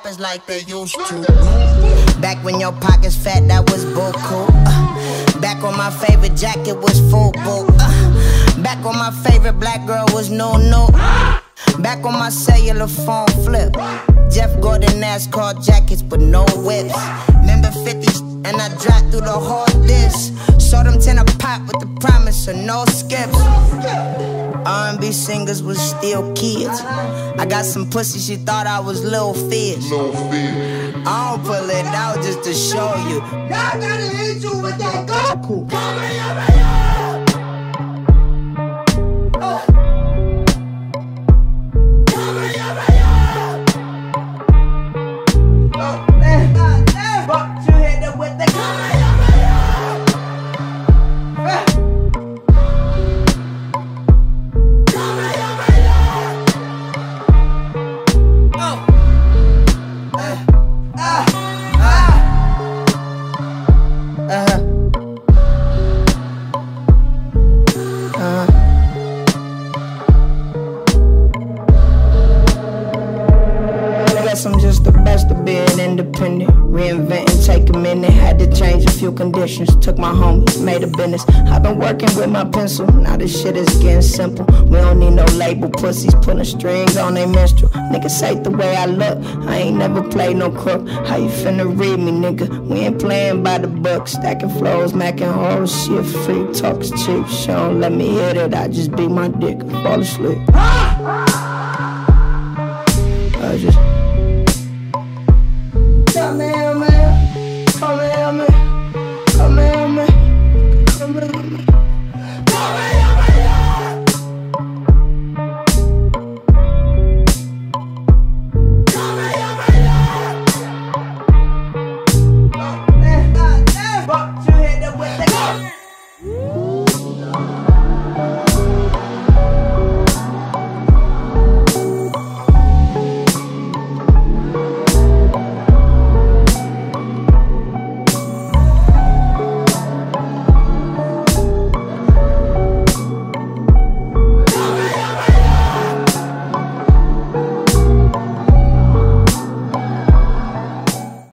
poppers like they used to. Back when your pockets fat, that was bullcool. Uh, back when my favorite jacket was FUBU. Uh, back when my favorite black girl was no no. Back on my cellular phone flip. Jeff Gordon NASCAR jackets, but no whips. Remember 50 and I dropped through the whole disc. Saw them ten a pop with the promise of no skips. R&B singers was still kids. I got some pussy, she thought I was Lil Fizz. I don't pull it out just to show you. I gotta hit you with that gun. Cool. Guess I'm just the best of being independent. Reinventing, take a minute, had to change a few conditions. Took my homies, made a business. I've been working with my pencil, now this shit is getting simple. We don't need no label pussies, putting strings on their menstrual. Niggas say the way I look, I ain't never played no crook. How you finna read me, nigga? We ain't playing by the book, stacking flows, macking hoes, shit free, talks cheap. She don't let me hit it, I just beat my dick, fall asleep. I just